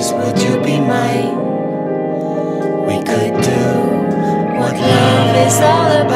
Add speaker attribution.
Speaker 1: Please, would you be mine? We could do what love is all about.